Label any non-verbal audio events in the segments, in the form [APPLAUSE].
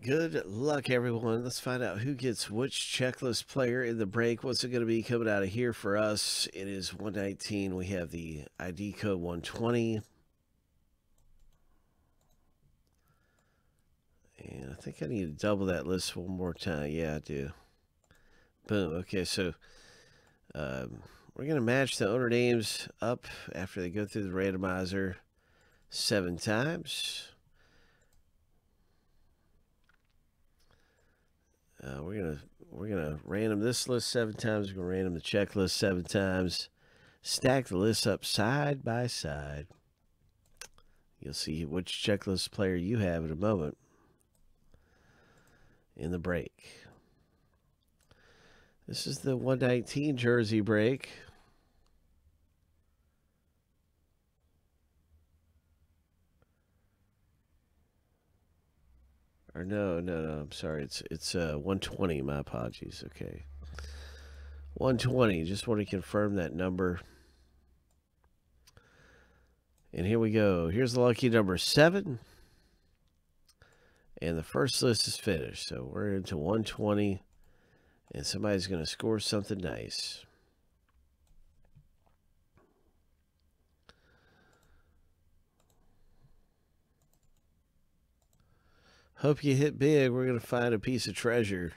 Good luck, everyone. Let's find out who gets which checklist player in the break. What's it going to be coming out of here for us? It is 119. We have the ID code 120. And I think I need to double that list one more time. Yeah, I do. Boom. Okay, so um, we're going to match the owner names up after they go through the randomizer seven times. Uh, we're gonna we're gonna random this list seven times. We're gonna random the checklist seven times. Stack the lists up side by side. You'll see which checklist player you have in a moment. In the break. This is the 119 jersey break. Or no, no, no. I'm sorry. It's it's uh 120. My apologies. Okay. 120. Just want to confirm that number. And here we go. Here's the lucky number seven. And the first list is finished. So we're into 120. And somebody's going to score something nice. Hope you hit big. We're going to find a piece of treasure.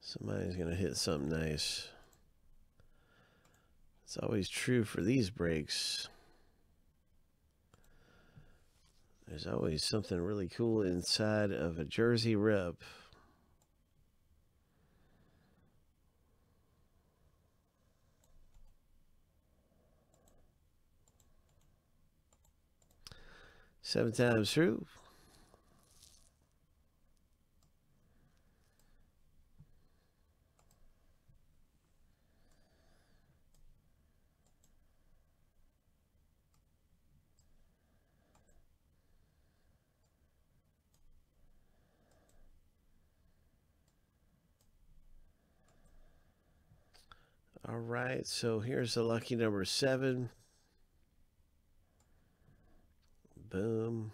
Somebody's going to hit something nice. It's always true for these breaks. There's always something really cool inside of a jersey rip. Seven times through. All right, so here's the lucky number seven. Boom.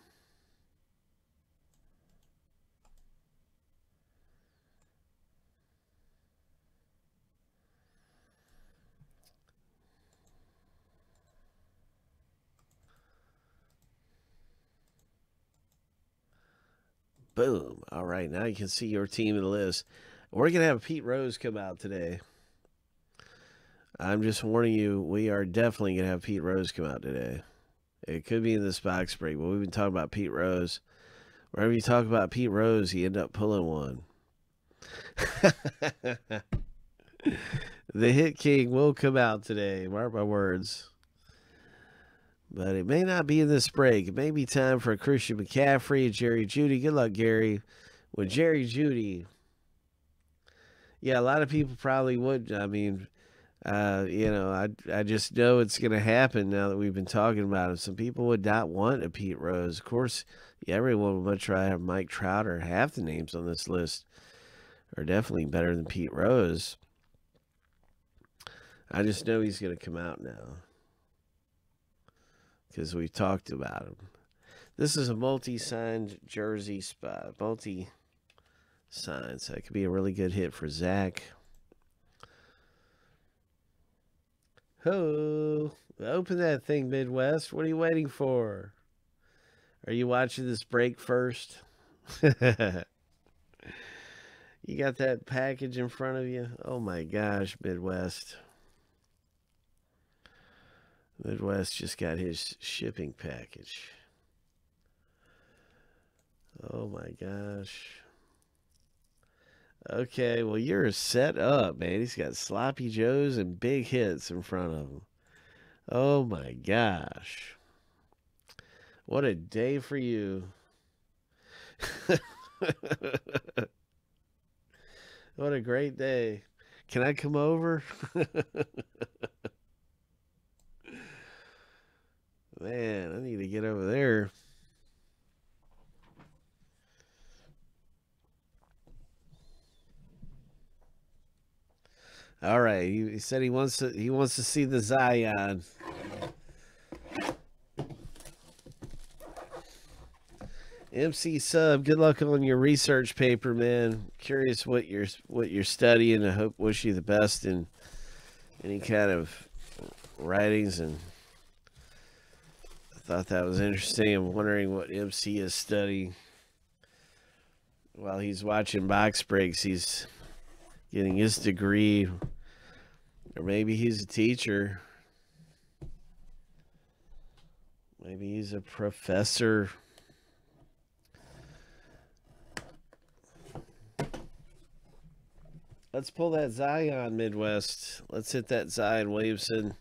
Boom. All right, now you can see your team in the list. We're going to have Pete Rose come out today. I'm just warning you, we are definitely going to have Pete Rose come out today. It could be in this box break, but we've been talking about Pete Rose. Wherever you talk about Pete Rose, you end up pulling one. [LAUGHS] the Hit King will come out today. Mark my words. But it may not be in this break. It may be time for a Christian McCaffrey, Jerry Jeudy. Good luck, Gary. With Jerry Jeudy, Yeah, a lot of people probably would. I mean, uh, you know, I I just know it's going to happen now that we've been talking about it. Some people would not want a Pete Rose. Of course, everyone would much rather have Mike Trout or half the names on this list are definitely better than Pete Rose. I just know he's going to come out now because we've talked about him. This is a multi-signed jersey spot, multi-signed, so it could be a really good hit for Zach. Ho! Open that thing, Midwest. What are you waiting for? Are you watching this break first? [LAUGHS] you got that package in front of you? Oh my gosh, Midwest. Midwest just got his shipping package. Oh my gosh. Okay, well, you're set up, man. He's got sloppy joes and big hits in front of him. Oh my gosh. What a day for you. [LAUGHS] what a great day. Can I come over? [LAUGHS] Man, I need to get over there. All right, he, he said he wants to he wants to see the Zion. MC Sub, good luck on your research paper, man. Curious what you're what you're studying. I hope wish you the best in any kind of writings and I thought that was interesting. I'm wondering what MC is studying while he's watching box breaks. He's getting his degree, or maybe he's a teacher. Maybe he's a professor. Let's pull that Zion Midwest. Let's hit that Zion Williamson.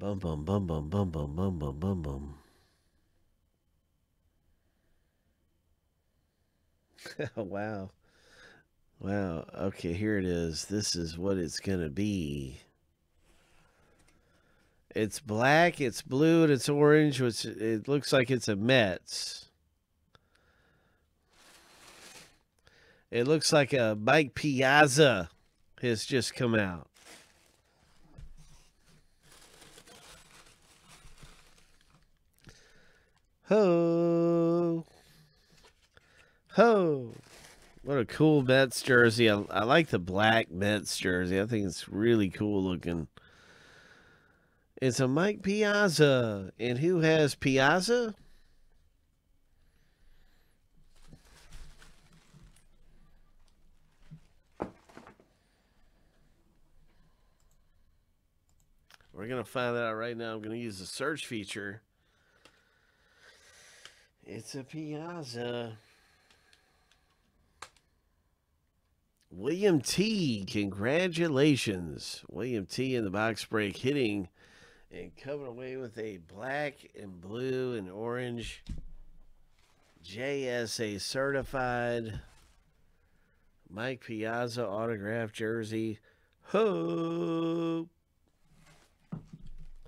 Bum bum bum bum bum bum bum bum bum bum. [LAUGHS] wow. Wow. Okay, here it is. This is what it's going to be. It's black, it's blue, and it's orange, which it looks like it's a Mets. It looks like a Mike Piazza has just come out. Ho. Ho. What a cool Mets jersey. I, I like the black Mets jersey. I think it's really cool looking. It's a Mike Piazza. And who has Piazza? We're going to find that out right now. I'm going to use the search feature. It's a Piazza. William T. Congratulations. William T. in the box break hitting and coming away with a black and blue and orange JSA certified Mike Piazza autograph jersey. Ho!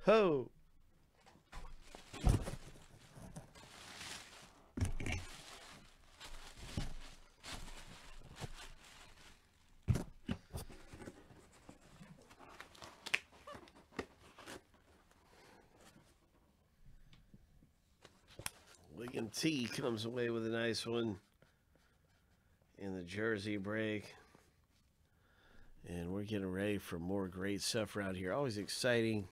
Ho! William T comes away with a nice one in the jersey break. And we're getting ready for more great stuff around here. Always exciting